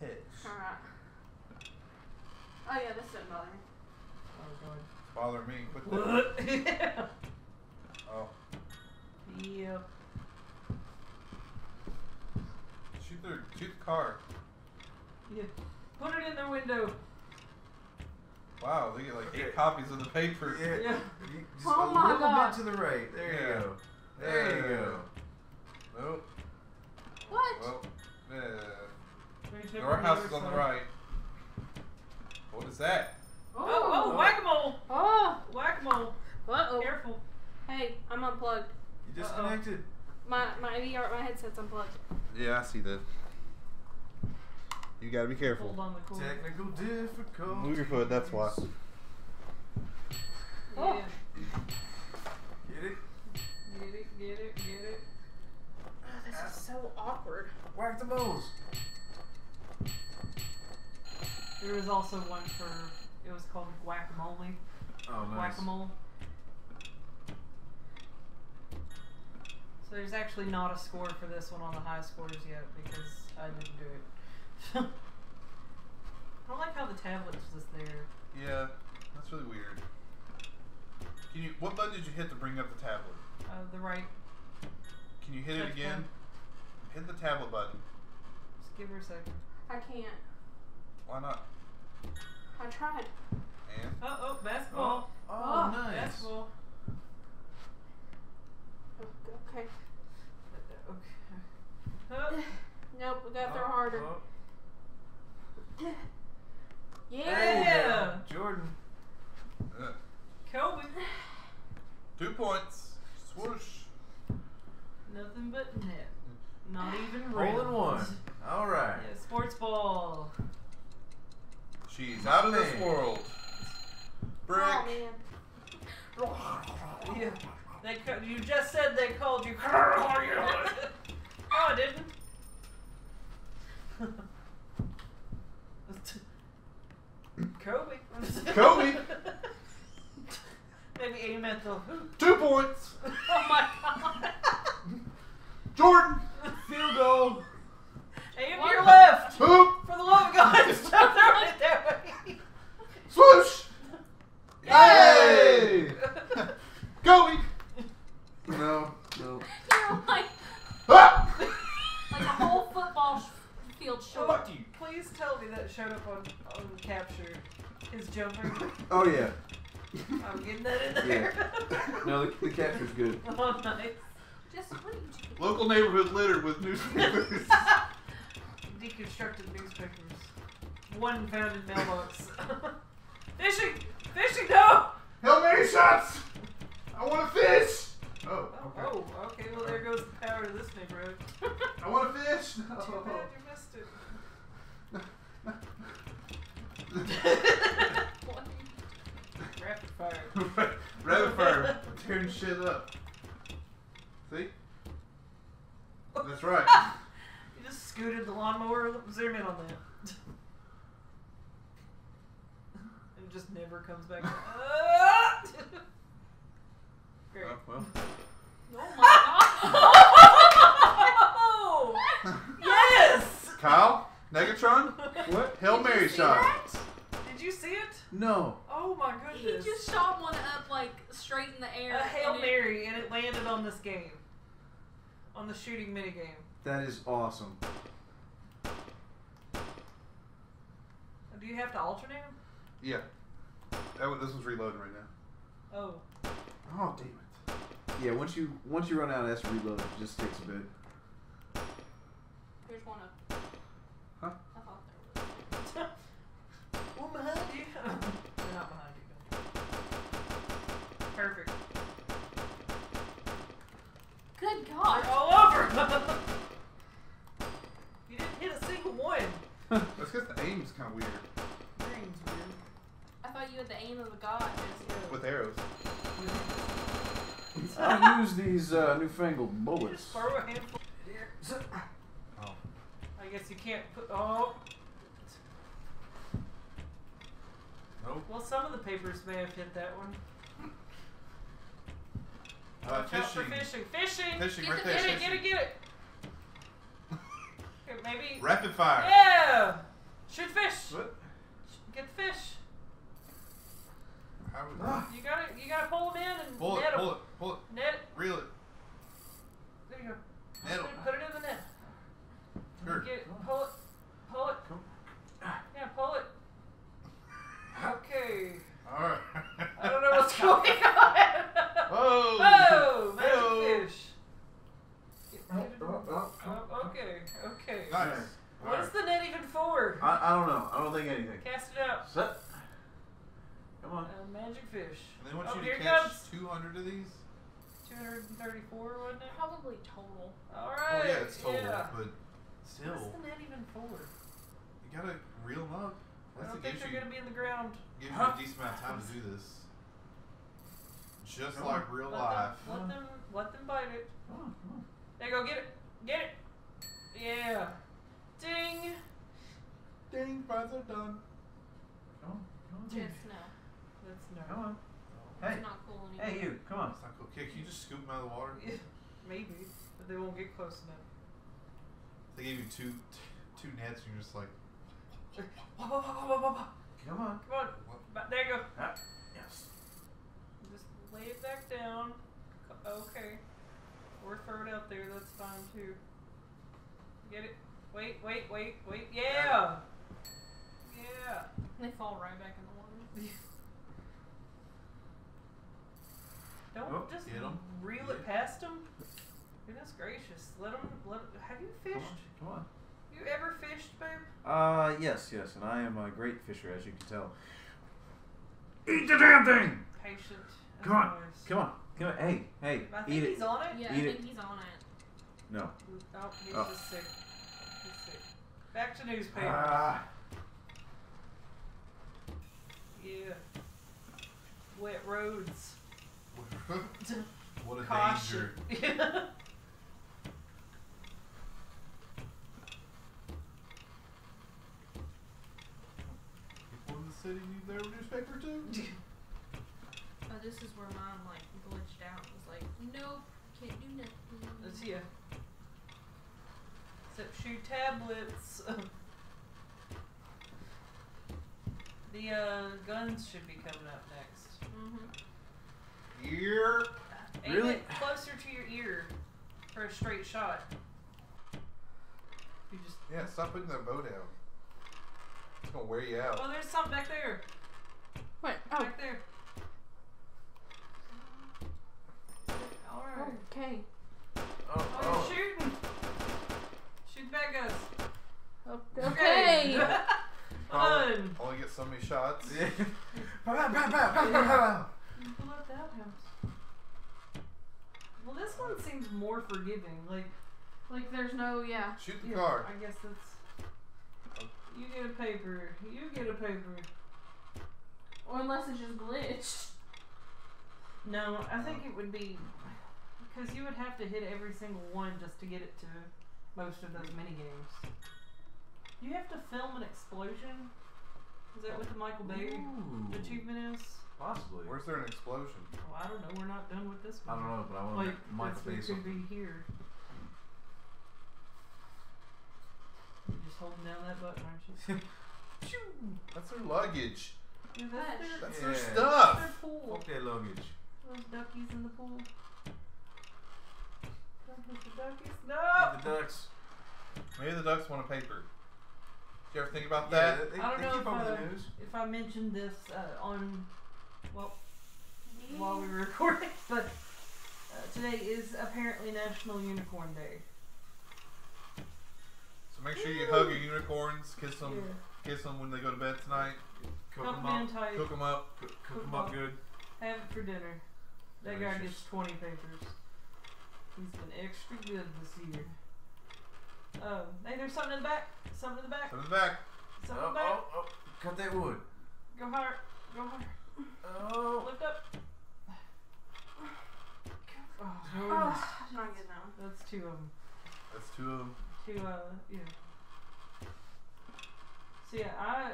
pitch. Alright. Oh yeah, this doesn't bother me. Oh, bother me. Quit Oh, that. God. yeah. Oh. Yep. Shoot the shoot the car. Yeah. Put it in the window. Wow, they get like Okay. eight copies of the paper. Yeah. Yeah. You, just Oh a my little God. bit to the right. There Yeah. you go. There you go. Nope. What? Well, yeah. Very tip Our on house other is on the right. What is that? Oh, oh, whack-a-mole. Oh. Whack-a-mole. Uh oh. Careful. Hey, I'm unplugged. You Uh-oh. disconnected. My my VR my headset's unplugged. Yeah, I see that. You gotta be careful. Hold on the cord. Technical difficulties. Move your foot, that's why. Oh. Yeah. Get it? Get it, get it, get it. Oh, this is so awkward. Whack the moles. There was also one for, it was called Guacamole. Oh, nice. Guacamole. So there's actually not a score for this one on the high scores yet because I didn't do it. I don't like how the tablet's just there. Yeah, that's really weird. Can you? What button did you hit to bring up the tablet? Uh, the right, Can you hit it Touch again? Hit the tablet button. just give her a second. I can't. Why not? I tried. And Oh, oh, basketball. Oh, Oh, nice. Basketball. Oh, Okay. Okay. Oh, Nope, we gotta throw Oh, harder. oh. Yeah. There you Yeah. go. Jordan. uh, Kobe. two points. Swoosh. Nothing but net. Not even Hole in one. All right. Yeah, sports ball. She's out of this world. Brick. Oh man. Yeah. They you just said they called you. oh, I didn't. Kobe. Kobe. Maybe aim at the hoop. Two points. Oh my god. Jordan. Field goal. Aim What? to your left. Hoop. For the love of God, stop throwing it that way. Swoosh. Yay! Kobe. No, no. You're like Ah! like a whole football sh- field short. Fuck you. Please tell me that showed up on, on capture. His jumper. Oh yeah. I'm getting that in there. Yeah. No, the, the capture's good. oh, nice. Just what are you doing? Local neighborhood littered with newspapers. Deconstructed newspapers. One found in mailbox. Fishing! Fishing, no! Hail Mary shots. I want to fish. Oh. Oh, Okay. oh, okay, well there goes the power of this neighborhood. Too I want to fish. Too bad you missed it. Rapid fire. Rapid fire. Tearing shit up. See? That's right. You just scooted the lawnmower. Zoom in on that. It just never comes back. Great. Oh, well. Oh my Oh! yes! Kyle, Negatron, What? Hail Did you Mary see shot. that? Did you see it? No. Oh my He goodness. just shot one up like straight in the air. a Hail and it- Mary and it landed on game. On the shooting minigame. That is awesome. Do you have to alternate them? Yeah. That one, this one's reloading right now. Oh. Oh, damn it. Yeah, once you once you run out of S reload, it just takes a bit. Here's one up. Huh? I thought there was. One behind you. They're not behind you. Perfect. Good They're God. all over. you didn't hit a single one. That's because the aim's kind of weird Green's weird. I thought you had the aim of a god. With arrows. I'll use these uh, newfangled bullets. just throw a handful. Here. Oh. I guess you can't put. Oh. Nope. Well, some of the papers may have hit that one. Uh, Watch out for fishing. fishing. Fishing. Fishing Get right the there. Get it, get it, get it. Here, maybe. Rapid fire. Yeah! Yeah! Shoot fish! What? Get the fish! How would. You gotta, you gotta pull them in and Pull it, net 'em. pull it, pull it, Net it. reel it. There you go. Net Put, 'em. put it in the net. Sure. Get it. Pull it. Pull it. Come. Yeah, pull it. Okay. Alright. I don't know what's going on. Oh! Oh, magic Hey-o. fish. Get- Oh, get it- oh, oh, oh. oh, okay, okay. Nice. What is the net even for? I, I don't know. I don't think anything. Cast it out. Set. Come on. Uh, magic fish. And they want oh, you here to it catch comes. 200 of these? 234, wasn't it? Probably total. Alright. oh, yeah, it's total, Yeah. but What's still, the net even for? you gotta reel them up. I don't think gives they're you, gonna be in the ground. gives you a decent amount of time to do this. Just Come like real let life. Them, let them, let them bite it. Come on. There you go, get it, get it. Yeah. Ding. Ding, fries are done. Come on. Come on. Just no. That's no. Come on. It's Hey. not cool anymore. Hey, you. Come on. It's not cool. Okay, can you just scoop them out of the water? Yeah, Maybe, but they won't get close enough. They gave you two two nets and you're just like, Wah, wah, wah, wah, wah, wah. Come on. Come on. Ba- There you go. Ah. Yes. Just lay it back down. Co- Okay. Or throw it out there. That's fine too. Get it? Wait, wait, wait, wait. Yeah. Yeah. They fall right back in the water. Don't Oh, just get 'em. reel it past them. Goodness gracious. Let them. Let. Have you Come fished? on. Come on. You ever fished, babe? Uh, yes, yes, and I am a great fisher, as you can tell. Eat the damn thing! Patient. as Come on, always. come on, come on. Hey, hey, I think eat it. he's on it. Yeah, Eat I it. think he's on it. No. Oh, he's Oh. just sick. He's sick. Back to newspaper. Ah. yeah. Wet roads. What a Caution. danger. People in the city need their newspaper too. Oh, this is where mom like glitched out. It was like, nope, can't do nothing. Let's see ya. Except shoe tablets. the uh, guns should be coming up next. Mm-hmm. Ear. Aim Really? it closer to your ear for a straight shot. You just. Yeah, stop putting that bow down. It's gonna wear you out. Oh, there's something back there. Wait. Oh. Back there. All right. Okay. Oh, Oh, oh. shooting. Shoot the bad guys. Oh, okay. Fun. Only get so many shots. The outhouse. Well, this one seems more forgiving. Like, Like there's no yeah. Shoot the yeah, car. I guess that's. You get a paper. You get a paper. Or unless it's just glitched. No, I think it would be because you would have to hit every single one just to get it to most of those mini games. You have to film an explosion. Is that what the Michael Bay Ooh. achievement is? Possibly. Where's there an explosion? Oh, I don't know. We're not done with this one. I don't know, but I want to Like, make Michael that's Bay what could be here. You're just holding down that button, aren't you? Shoo! That's their luggage. Yeah, that's their, That's Yeah. their that's stuff. their pool. Fuck that luggage. Those duckies in the pool. Don't hit the duckies. Eat No! the ducks. Maybe the ducks want a paper. Did you ever think about Yeah, that? they, I don't they know keep if, up with the news. If I mentioned this uh, on, well, while we were recording, but uh, today is apparently National Unicorn Day. So make sure you hug your unicorns, kiss them, Yeah. kiss them when they go to bed tonight, Cook Tuck them them up. tight. cook them up. Cook, Cook cook 'em them up up. good. Have it for dinner. That guy gets 20 papers. He's been extra good this year. Oh, hey, there's something in the back. Something in the back. Put it back. Something in Oh, the back. oh, oh. Cut that wood. Go higher. Go higher. Oh. Lift up. Oh, Oh, not good now. that's two of them. That's two of them. Two, uh, yeah. So yeah, I,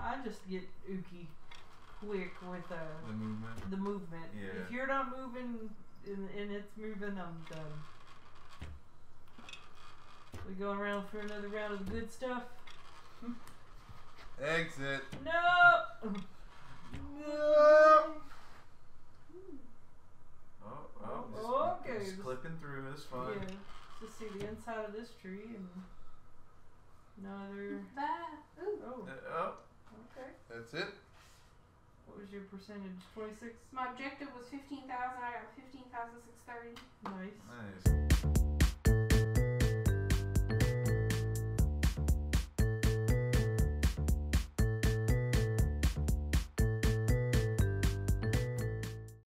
I just get ooky quick with uh The movement. the movement. Yeah. If you're not moving and, and it's moving, I'm done. We going around for another round of the good stuff. Exit. No. No. Oh, oh, Oh, okay, just just- clipping through. It's fine. Yeah. Just see the inside of this tree and no other. Ooh. Oh. Uh, oh, Okay. That's it. What was your percentage? Twenty six. My objective was fifteen thousand. I got fifteen thousand six thirty. Nice. nice.